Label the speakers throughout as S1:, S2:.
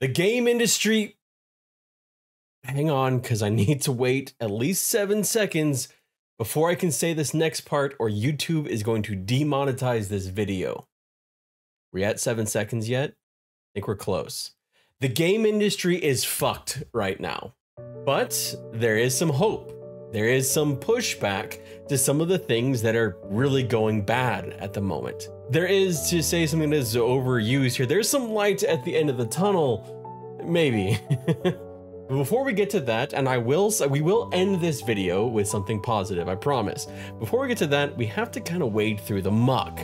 S1: The game industry. Hang on, because I need to wait at least seven seconds before I can say this next part, or YouTube is going to demonetize this video. We're at seven seconds yet? I think we're close. The game industry is fucked right now, but there is some hope. There is some pushback to some of the things that are really going bad at the moment. There is, to say something that is overused here, there's some light at the end of the tunnel. Maybe. Before we get to that, and I will, we will end this video with something positive, I promise. Before we get to that, we have to kind of wade through the muck.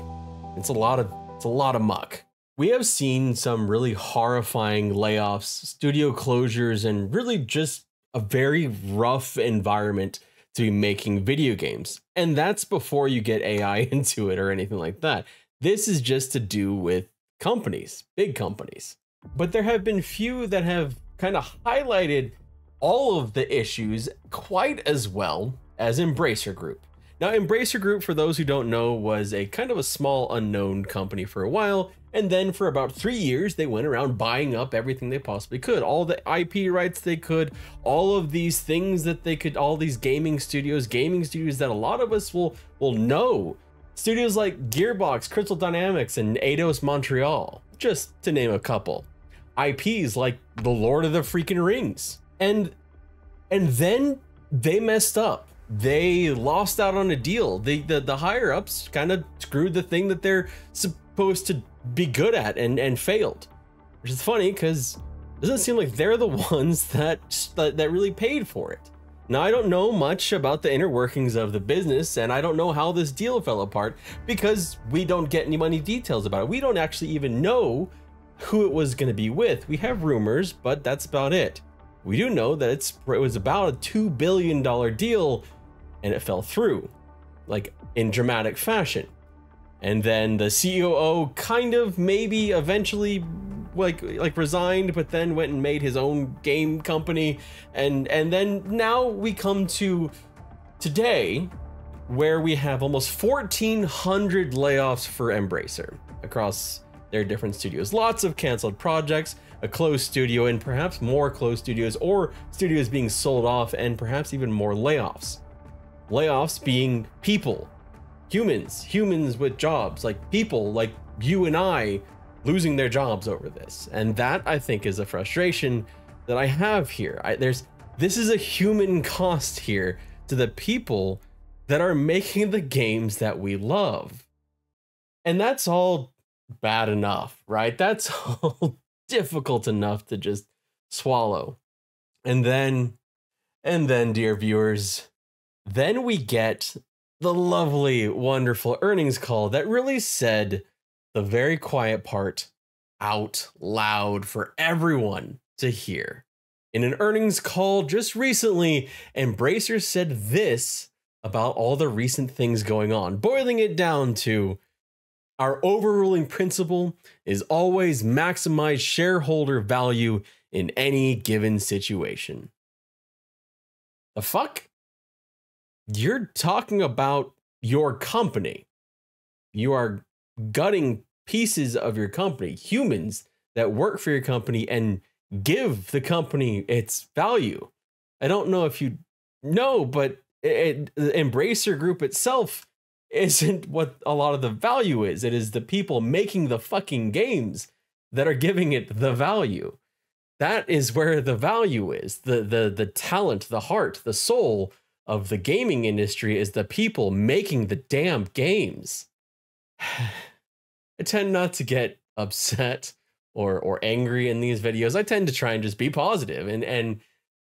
S1: It's a lot of, it's a lot of muck. We have seen some really horrifying layoffs, studio closures, and really just a very rough environment to be making video games. And that's before you get AI into it or anything like that. This is just to do with companies, big companies. But there have been few that have kind of highlighted all of the issues quite as well as Embracer Group. Now, Embracer Group, for those who don't know, was a kind of a small unknown company for a while, and then for about three years, they went around buying up everything they possibly could, all the IP rights they could, all of these things that they could, all these gaming studios, gaming studios that a lot of us will will know. Studios like Gearbox, Crystal Dynamics, and Eidos Montreal, just to name a couple. IPs like The Lord of the freaking Rings. And and then they messed up. They lost out on a deal. The the, the higher ups kind of screwed the thing that they're supposed to be good at and and failed. Which is funny because doesn't seem like they're the ones that, that that really paid for it. Now, I don't know much about the inner workings of the business, and I don't know how this deal fell apart because we don't get any money details about it. We don't actually even know who it was going to be with. We have rumors, but that's about it. We do know that it's it was about a $2 billion deal and it fell through, like in dramatic fashion. And then the COO kind of maybe eventually like like resigned but then went and made his own game company and and then now we come to today where we have almost 1400 layoffs for Embracer across their different studios. Lots of canceled projects, a closed studio, and perhaps more closed studios or studios being sold off, and perhaps even more layoffs. Layoffs being people, humans, humans with jobs, like people like you and I losing their jobs over this. And that I think is a frustration that I have here. I, there's this is a human cost here to the people that are making the games that we love. And that's all bad enough, right? That's all difficult enough to just swallow. And then, and then, dear viewers, then we get the lovely, wonderful earnings call that really said the very quiet part out loud for everyone to hear. In an earnings call just recently, Embracer said this about all the recent things going on, boiling it down to our overruling principle is always maximize shareholder value in any given situation. The fuck? You're talking about your company. You are gutting pieces of your company, humans that work for your company and give the company its value. I don't know if you know, but it, it, the Embracer Group itself isn't what a lot of the value is. It is the people making the fucking games that are giving it the value. That is where the value is. The the the talent, the heart, the soul of the gaming industry is the people making the damn games. I tend not to get upset or or angry in these videos. I tend to try and just be positive and and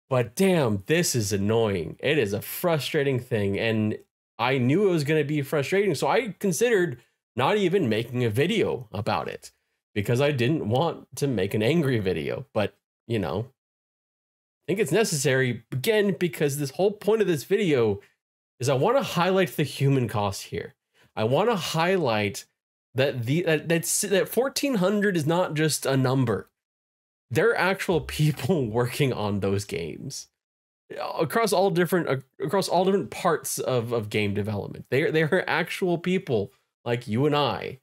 S1: but damn, this is annoying. It is a frustrating thing and I knew it was going to be frustrating. So I considered not even making a video about it because I didn't want to make an angry video. But, you know, think it's necessary again because this whole point of this video is I want to highlight the human cost here. I want to highlight that the that that's, that 1400 is not just a number. There are actual people working on those games across all different across all different parts of, of game development. They they are actual people like you and I.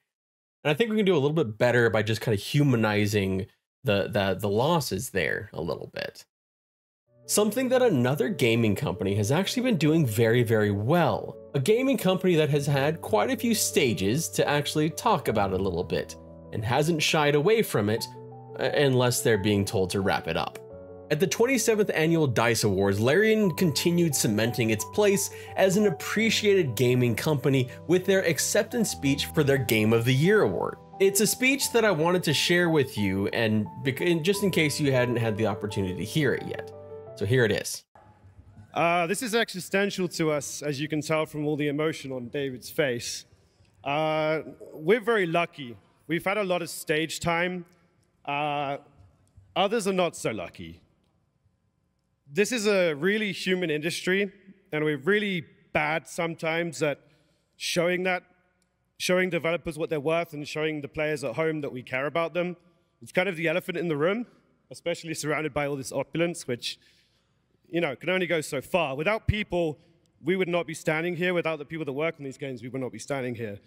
S1: And I think we can do a little bit better by just kind of humanizing the the the losses there a little bit. Something that another gaming company has actually been doing very, very well. A gaming company that has had quite a few stages to actually talk about a little bit, and hasn't shied away from it uh, unless they're being told to wrap it up. At the 27th annual DICE Awards, Larian continued cementing its place as an appreciated gaming company with their acceptance speech for their Game of the Year award. It's a speech that I wanted to share with you, and just in case you hadn't had the opportunity to hear it yet. So here it is.
S2: Uh, this is existential to us, as you can tell from all the emotion on David's face. Uh, we're very lucky. We've had a lot of stage time. Uh, others are not so lucky. This is a really human industry, and we're really bad sometimes at showing that, showing developers what they're worth, and showing the players at home that we care about them. It's kind of the elephant in the room, especially surrounded by all this opulence, which you know, it can only go so far. Without people, we would not be standing here. Without the people that work on these games, we would not be standing here.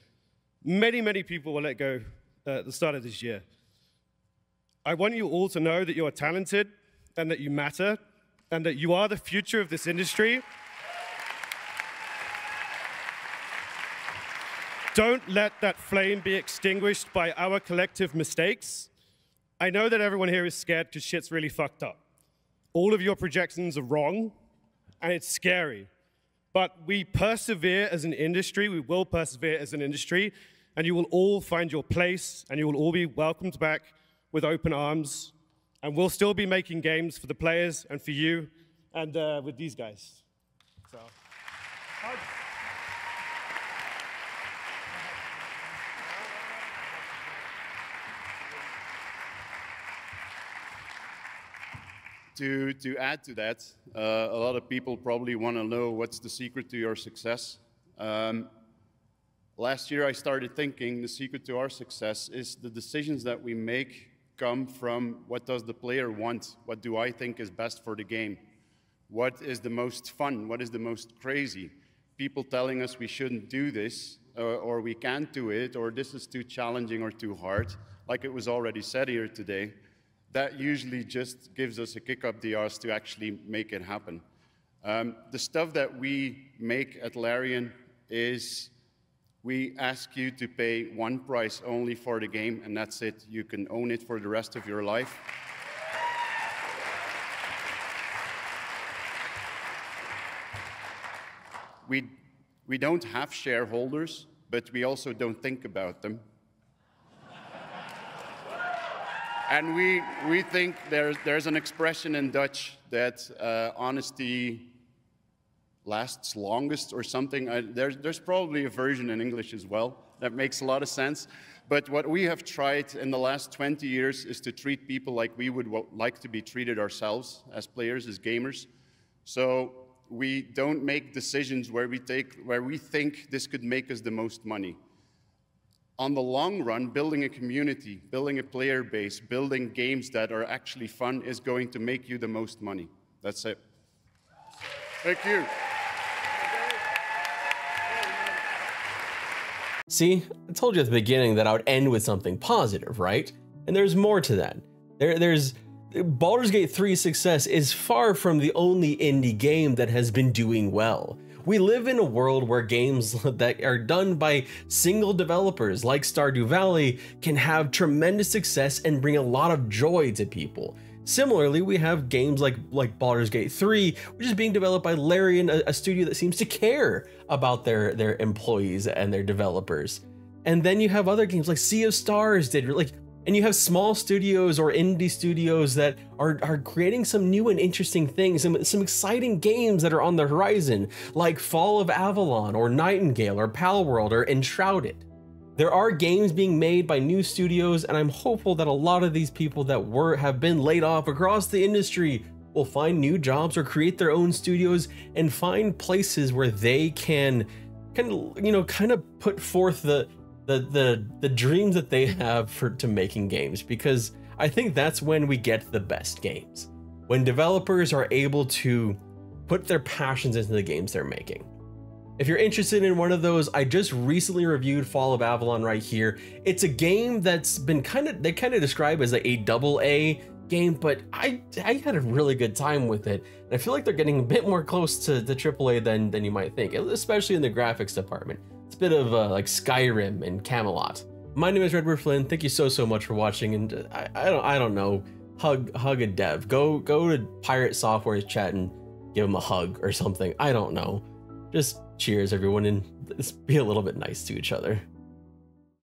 S2: Many, many people will let go uh, at the start of this year. I want you all to know that you are talented and that you matter and that you are the future of this industry. Don't let that flame be extinguished by our collective mistakes. I know that everyone here is scared because shit's really fucked up. All of your projections are wrong, and it's scary. But we persevere as an industry, we will persevere as an industry, and you will all find your place, and you will all be welcomed back with open arms. And we'll still be making games for the players and for you and uh, with these guys. So.
S3: To, to add to that, uh, a lot of people probably want to know what's the secret to your success. Um, last year I started thinking the secret to our success is the decisions that we make come from what does the player want? What do I think is best for the game? What is the most fun? What is the most crazy? People telling us we shouldn't do this, uh, or we can't do it, or this is too challenging or too hard, like it was already said here today that usually just gives us a kick up the arse to actually make it happen. Um, the stuff that we make at Larian is we ask you to pay one price only for the game, and that's it. You can own it for the rest of your life. We, we don't have shareholders, but we also don't think about them. And we, we think there's, there's an expression in Dutch that uh, honesty lasts longest or something. I, there's, there's probably a version in English as well that makes a lot of sense. But what we have tried in the last 20 years is to treat people like we would like to be treated ourselves as players, as gamers. So we don't make decisions where we, take, where we think this could make us the most money on the long run, building a community, building a player base, building games that are actually fun is going to make you the most money. That's it. Thank you.
S1: See, I told you at the beginning that I would end with something positive, right? And there's more to that. There, there's Baldur's Gate 3's success is far from the only indie game that has been doing well. We live in a world where games that are done by single developers like Stardew Valley can have tremendous success and bring a lot of joy to people. Similarly, we have games like, like Baldur's Gate 3, which is being developed by Larian, a, a studio that seems to care about their, their employees and their developers. And then you have other games like Sea of Stars did, like and you have small studios or indie studios that are, are creating some new and interesting things, some, some exciting games that are on the horizon, like Fall of Avalon or Nightingale or Palworld or Enshrouded. There are games being made by new studios, and I'm hopeful that a lot of these people that were have been laid off across the industry will find new jobs or create their own studios and find places where they can kind of you know kind of put forth the the the the dreams that they have for to making games because I think that's when we get the best games. When developers are able to put their passions into the games they're making. If you're interested in one of those, I just recently reviewed Fall of Avalon right here. It's a game that's been kind of they kind of describe as a, double A game, but I I had a really good time with it. And I feel like they're getting a bit more close to the AAA than than you might think, especially in the graphics department. It's a bit of uh, like Skyrim and Camelot. My name is Redbeard Flynn. Thank you so so much for watching, and uh, I, I don't I don't know hug hug a dev. Go go to Pirate Software's chat and give him a hug or something. I don't know. Just cheers everyone and let's be a little bit nice to each other.